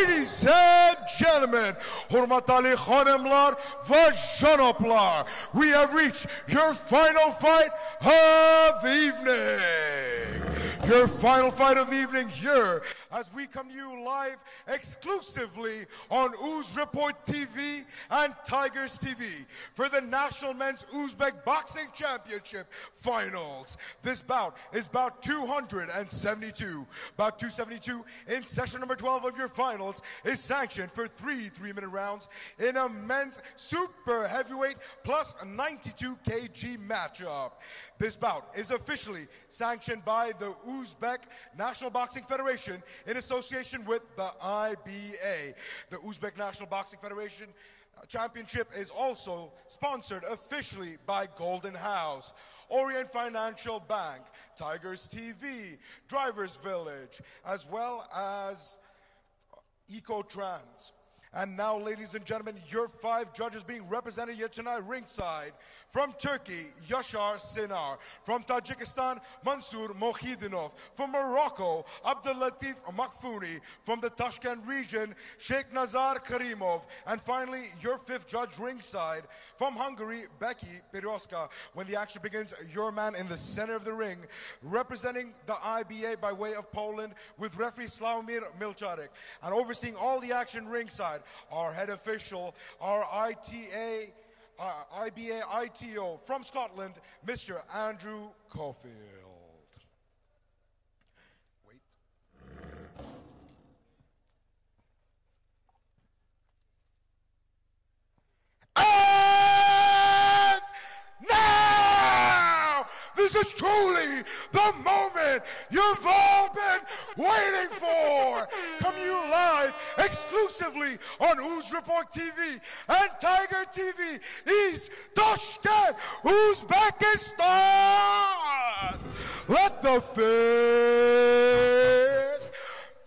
Ladies and gentlemen, hurmatali khanimlar va janoblar, we have reached your final fight of the evening. Your final fight of the evening here as we come to you live exclusively on UzReport TV and Tigers TV for the National Men's Uzbek Boxing Championship Finals. This bout is bout 272. Bout 272 in session number 12 of your finals is sanctioned for three three-minute rounds in a men's super heavyweight plus 92 kg matchup. This bout is officially sanctioned by the Uzbek National Boxing Federation in association with the IBA. The Uzbek National Boxing Federation uh, Championship is also sponsored officially by Golden House. Orient Financial Bank, Tigers TV, Drivers Village, as well as EcoTrans. And now, ladies and gentlemen, your five judges being represented here tonight ringside. From Turkey, Yashar Sinar. From Tajikistan, Mansur Mohidinov. From Morocco, Abdulatif Makfouni. From the Tashkent region, Sheikh Nazar Karimov. And finally, your fifth judge ringside. From Hungary, Becky Piroska. When the action begins, your man in the center of the ring, representing the IBA by way of Poland with referee Slavomir Milcharek. And overseeing all the action ringside, our head official, our ITA uh, IBA ITO from Scotland, Mr. Andrew Caulfield. Wait. And now, this is truly the moment you've all been waiting for. Exclusively on UzReport TV and Tiger TV East Tashkent, Uzbekistan. Let the fish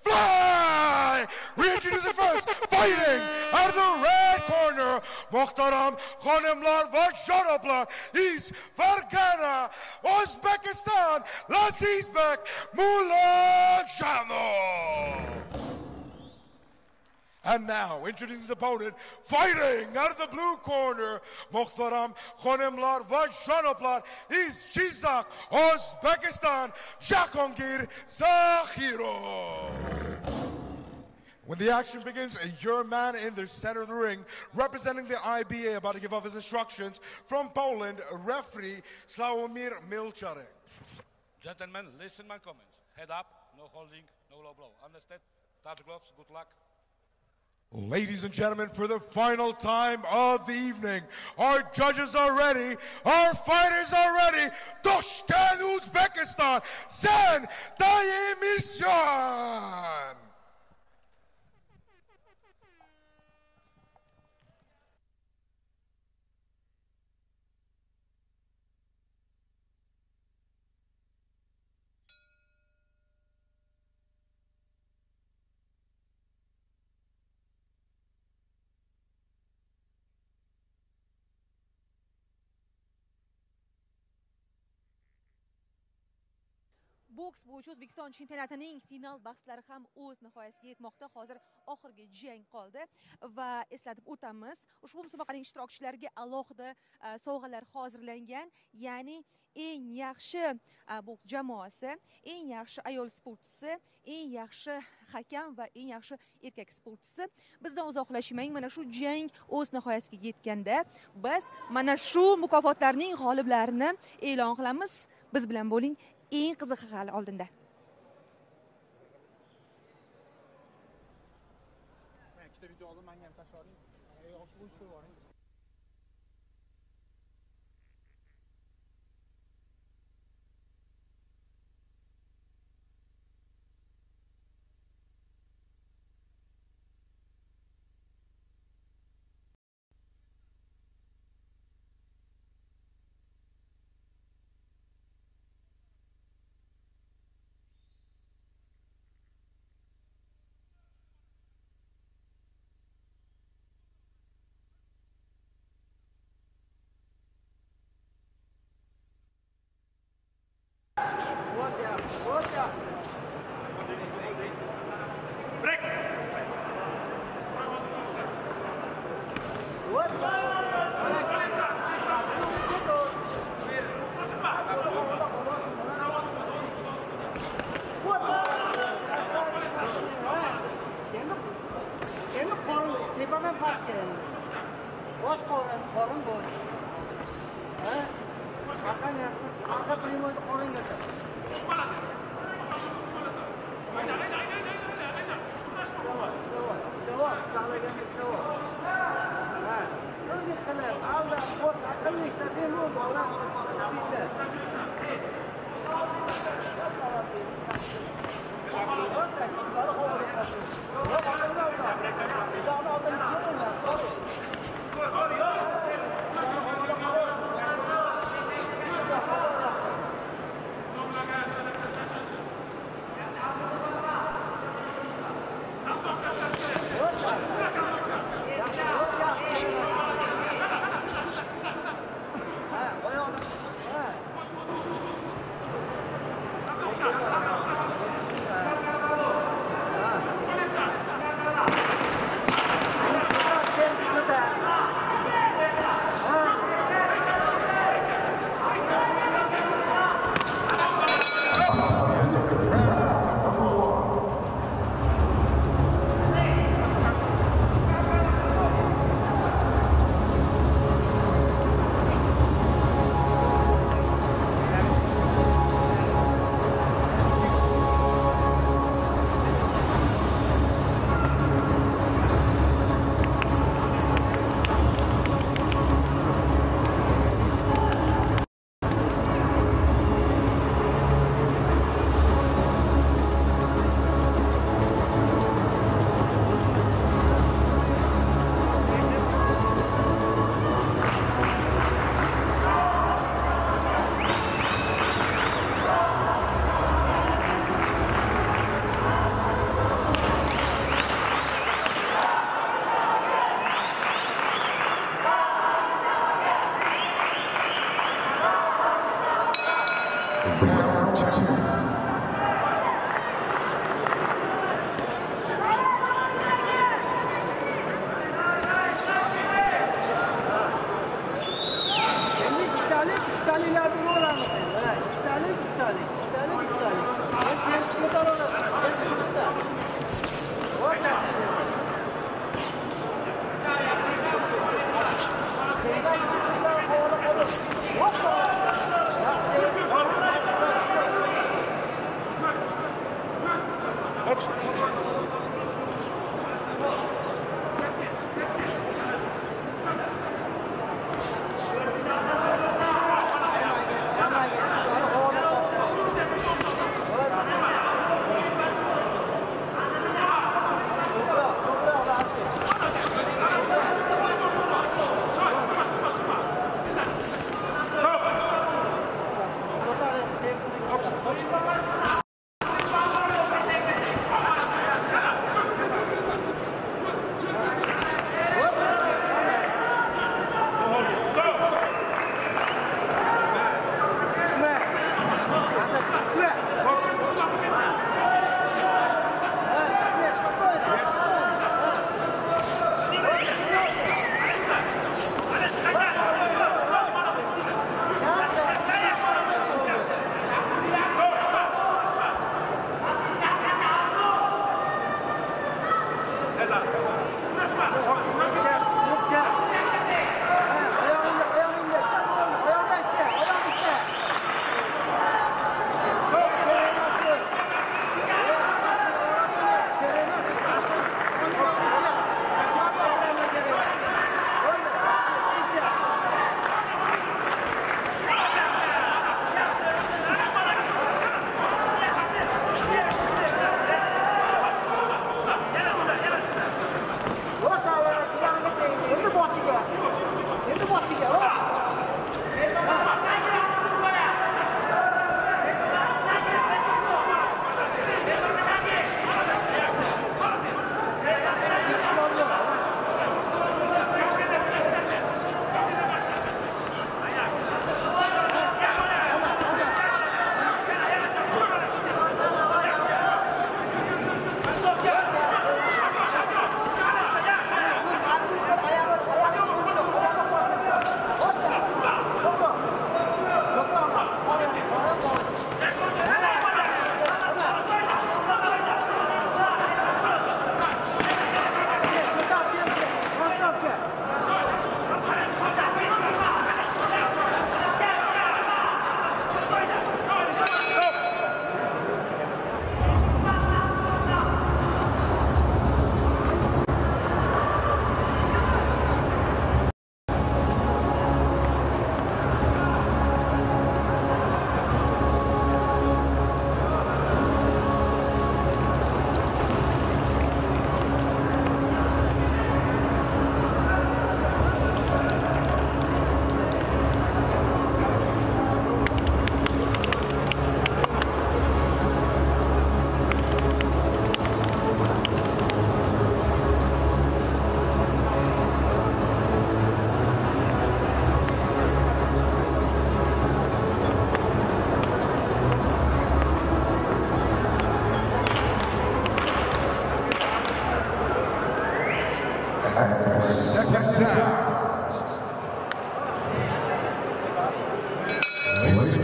fly. The first fighting out of the red corner. Muhtaram Khanimlar va Janoblar. He's Fergana, Uzbekistan, Lazizbek Mullojonov. And now, introducing his opponent, fighting out of the blue corner, Muhtaram Khanimlar va Janoblar. He's Jizzakh, Uzbekistan, Jakhongir Zokirov. When the action begins, your man in the center of the ring, representing the IBA, about to give off his instructions from Poland, referee Slavomir Milcharek. Gentlemen, listen my comments. Head up, no holding, no low blow. Understand? Touch gloves, good luck. Ladies and gentlemen, for the final time of the evening, our judges are ready, our fighters are ready. Toshkent, Uzbekistan, send the boks bo'yicha o'zbekiston chempionatining final bahslari ham o'z nihoyasiga yetmoqda. Hozir oxirgi jang qoldi va eslatib o'tamiz ushbu musobaqaning ishtirokchilariga alohida e, sovg'alar hozirlangan. Ya'ni eng yaxshi e, boks jamoasi eng yaxshi ayol sportchisi eng yaxshi hakam va eng yaxshi erkak sportchisi bizdan uzoqlashmang. Mana shu jang o'z nihoyasiga yetganda biz mana shu mukofotlarning g'oliblarini e'lon qilamiz. Biz bilan bo'ling. Eng qizig'i hali oldinda. Ikkita video oldim manga ham tashlab yuboring korun bo'ldi makanya arka primoyni ko'ringga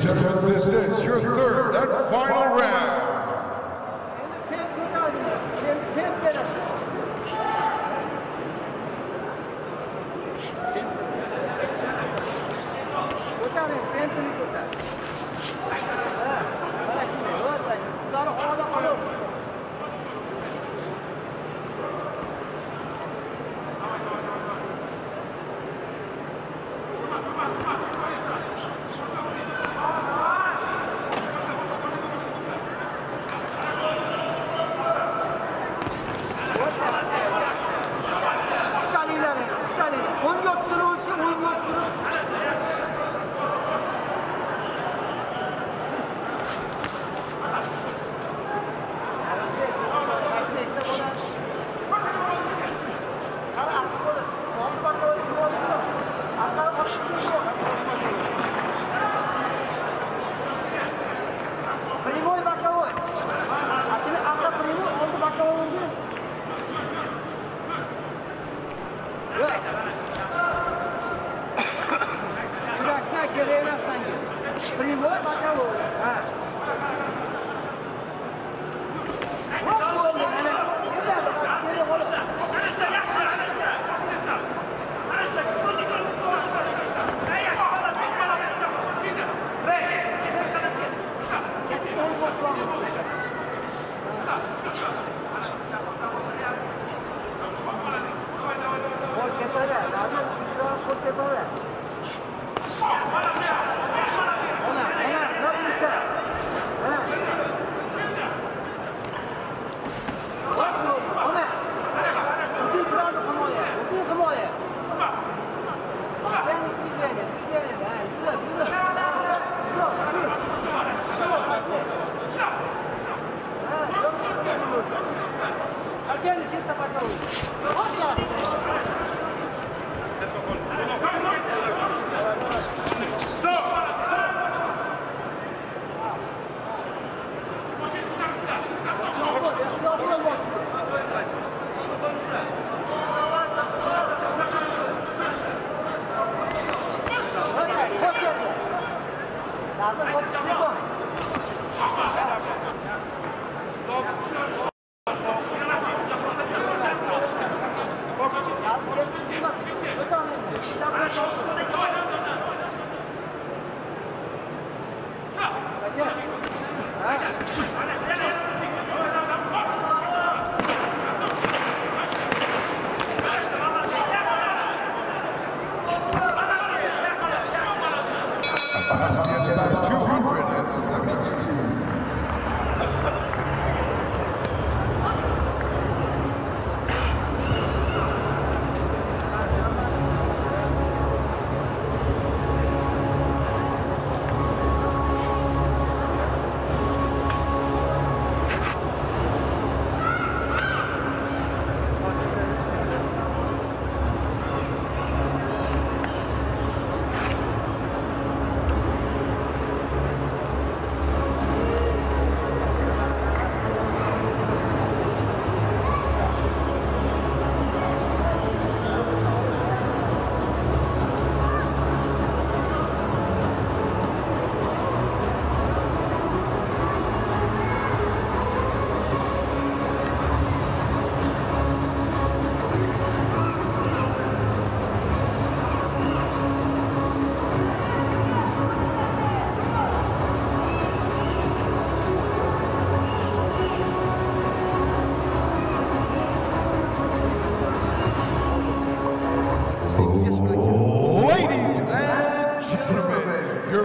This is your third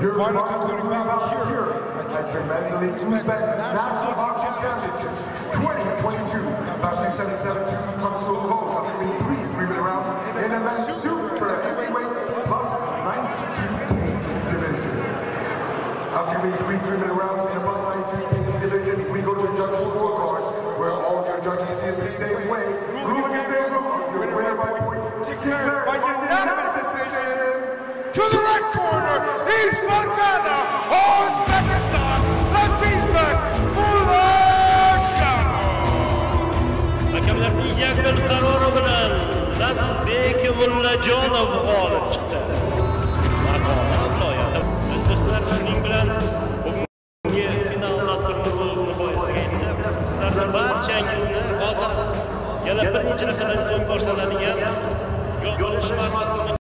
your final concluding bout here at Medley Uzbek National Boxing Championships 2022. Boxing 772 comes to a close after being three three-minute rounds in the men's super heavyweight plus 92 kg division. After being three three-minute rounds in the plus 92 kg division, we go to the judges' scorecards, where all your judges see it the same way. Ruling in favor of your winner by point declared by Aziz Farkana O'zbekiston Lazizbek Mullajonov bu yakdil qarori bilan Lazizbek Mullajonov g'olib chiqdi. Farg'ona viloyati do'stlar shuning bilan bugungi final dasturimiz nihoyasiga yetdi. Sizlarni barchangizni oldin yana bir necha so'ng boshlanadigan